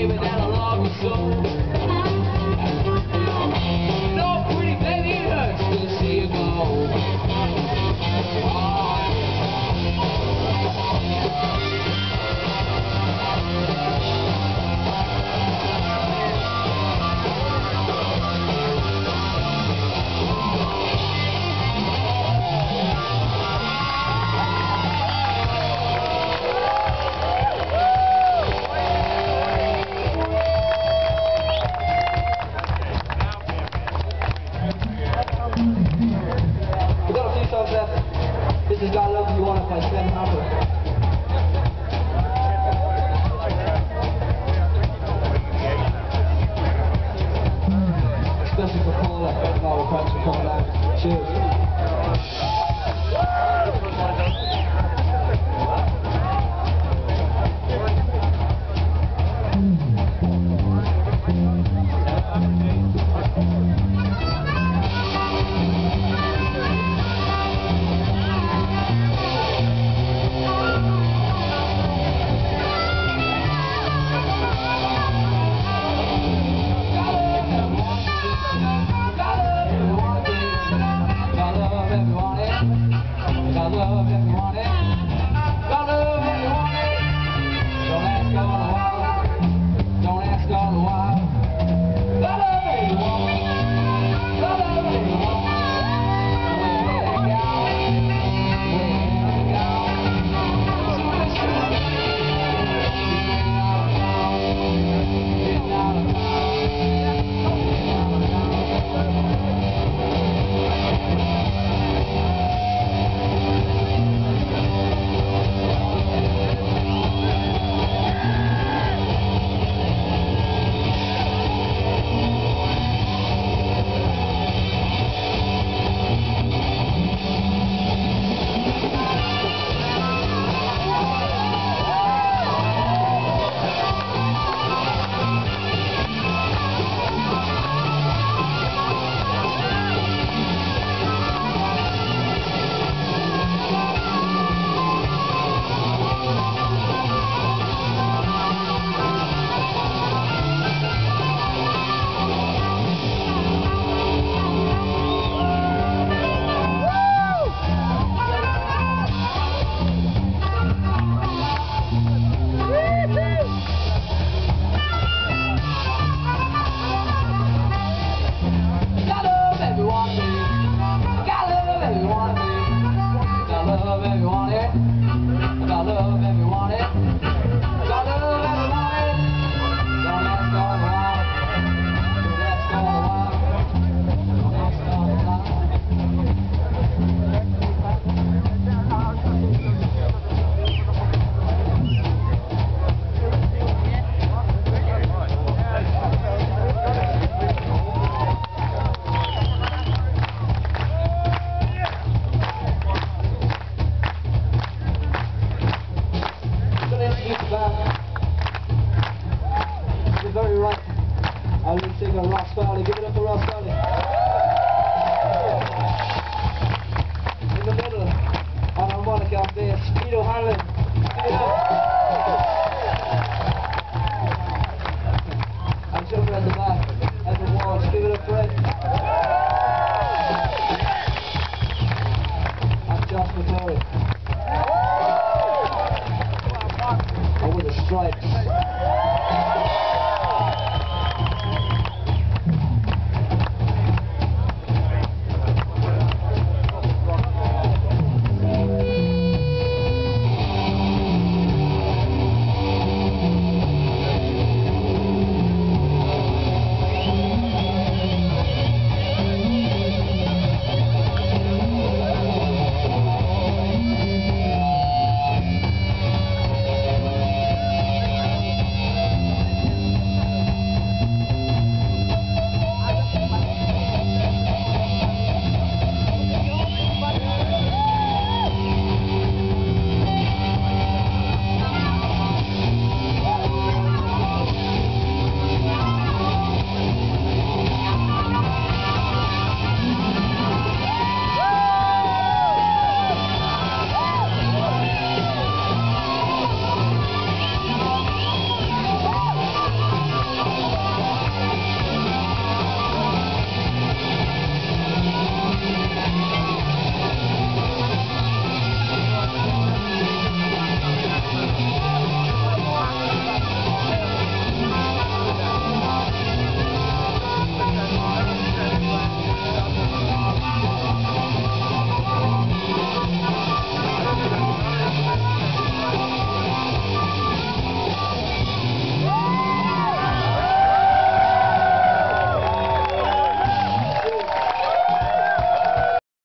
giving that a love soul.